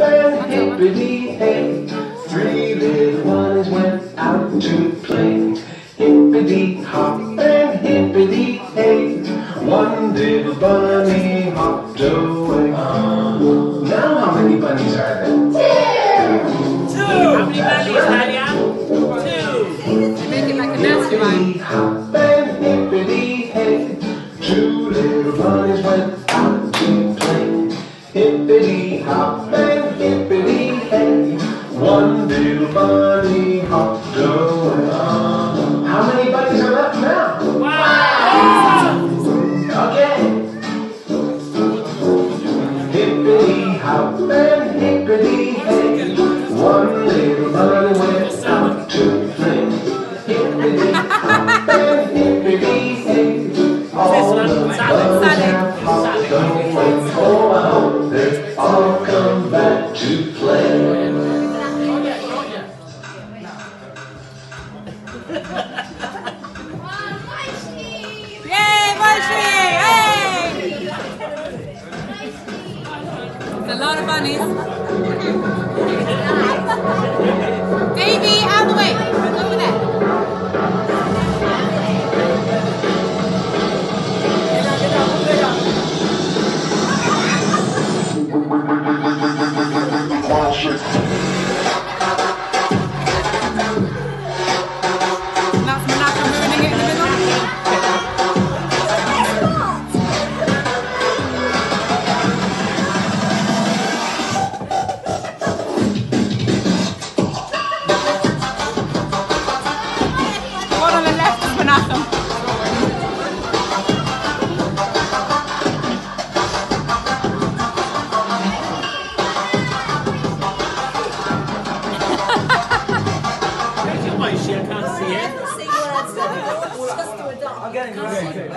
and hippity hey. Three little bunnies went out to play. Hippity hop and hippity hey. One little bunny hopped away. Now how many bunnies are there? Two. How many bunnies, Nadia? Two. Make it like a nursery rhyme. Hippity hop and hippity hey. Two little bunnies went out to play. Hippity hop and hippity hey. One little bunny hopped away. How many bunnies are left now? Wow. Okay. Hippity hop and hippity hey. To play. It's a lot of bunnies. Can't see it. I'd say. Just do a dance.